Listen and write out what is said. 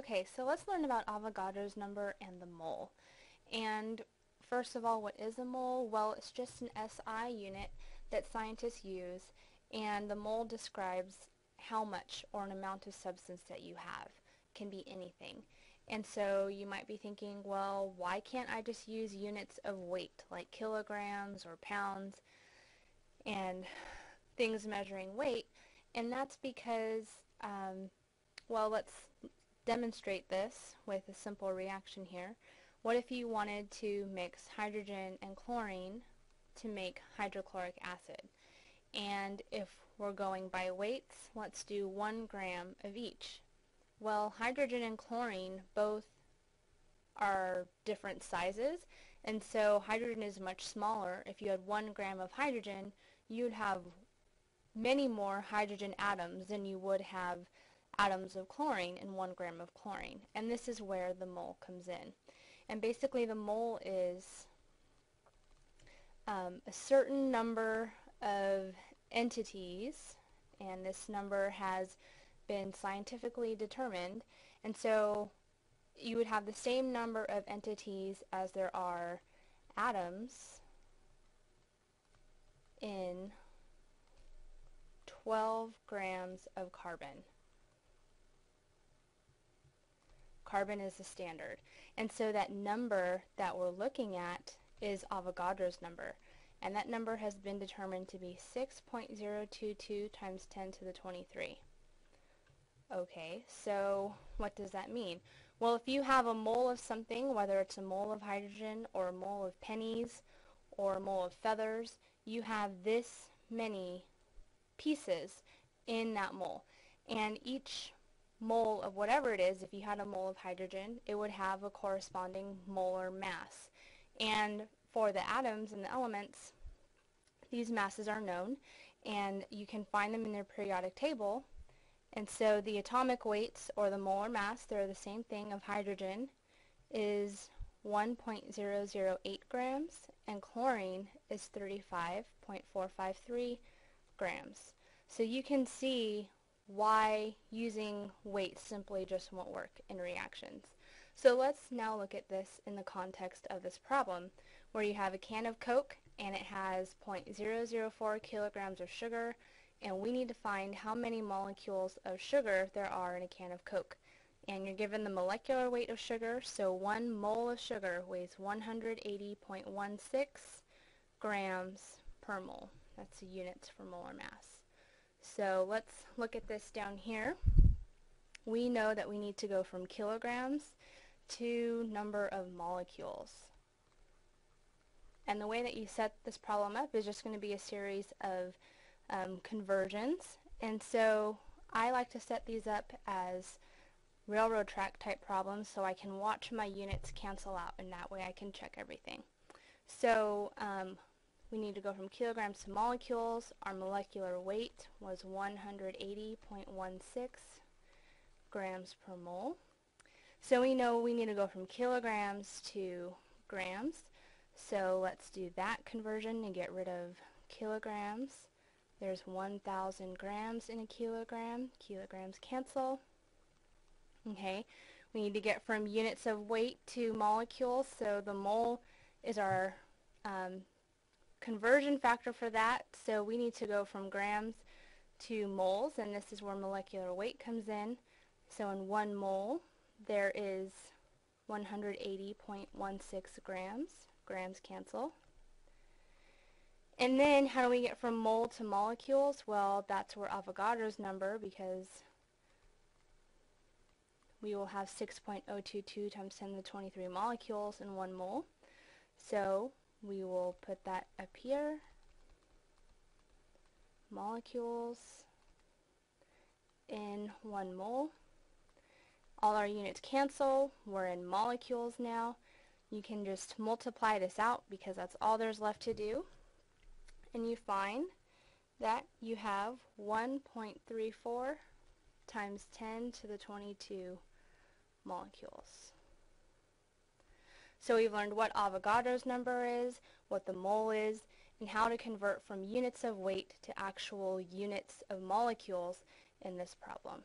Okay, so let's learn about Avogadro's number and the mole. And first of all, what is a mole? Well, it's just an SI unit that scientists use, and the mole describes how much or an amount of substance that you have. can be anything. And so you might be thinking, well, why can't I just use units of weight, like kilograms or pounds, and things measuring weight? And that's because, um, well, let's demonstrate this with a simple reaction here. What if you wanted to mix hydrogen and chlorine to make hydrochloric acid? And if we're going by weights, let's do one gram of each. Well, hydrogen and chlorine both are different sizes, and so hydrogen is much smaller. If you had one gram of hydrogen, you'd have many more hydrogen atoms than you would have atoms of chlorine in one gram of chlorine. And this is where the mole comes in. And basically the mole is um, a certain number of entities, and this number has been scientifically determined, and so you would have the same number of entities as there are atoms in 12 grams of carbon. Carbon is the standard. And so that number that we're looking at is Avogadro's number. And that number has been determined to be 6.022 times 10 to the 23. Okay, so what does that mean? Well, if you have a mole of something, whether it's a mole of hydrogen or a mole of pennies or a mole of feathers, you have this many pieces in that mole. And each mole of whatever it is, if you had a mole of hydrogen, it would have a corresponding molar mass. And for the atoms and the elements, these masses are known, and you can find them in their periodic table. And so the atomic weights, or the molar mass, they're the same thing of hydrogen, is 1.008 grams, and chlorine is 35.453 grams. So you can see why using weight simply just won't work in reactions. So let's now look at this in the context of this problem where you have a can of Coke and it has 0.004 kilograms of sugar and we need to find how many molecules of sugar there are in a can of Coke. And you're given the molecular weight of sugar, so one mole of sugar weighs 180.16 grams per mole. That's the units for molar mass. So let's look at this down here. We know that we need to go from kilograms to number of molecules. And the way that you set this problem up is just going to be a series of um, conversions. And so I like to set these up as railroad track type problems so I can watch my units cancel out and that way I can check everything. So um, we need to go from kilograms to molecules. Our molecular weight was 180.16 grams per mole. So we know we need to go from kilograms to grams. So let's do that conversion and get rid of kilograms. There's 1,000 grams in a kilogram. Kilograms cancel. Okay, we need to get from units of weight to molecules. So the mole is our um, conversion factor for that, so we need to go from grams to moles, and this is where molecular weight comes in. So in one mole, there is 180.16 grams. Grams cancel. And then how do we get from mole to molecules? Well, that's where Avogadro's number, because we will have 6.022 times 10 to the 23 molecules in one mole. So we will put that up here. Molecules in one mole. All our units cancel. We're in molecules now. You can just multiply this out because that's all there's left to do. And you find that you have 1.34 times 10 to the 22 molecules. So we've learned what Avogadro's number is, what the mole is, and how to convert from units of weight to actual units of molecules in this problem.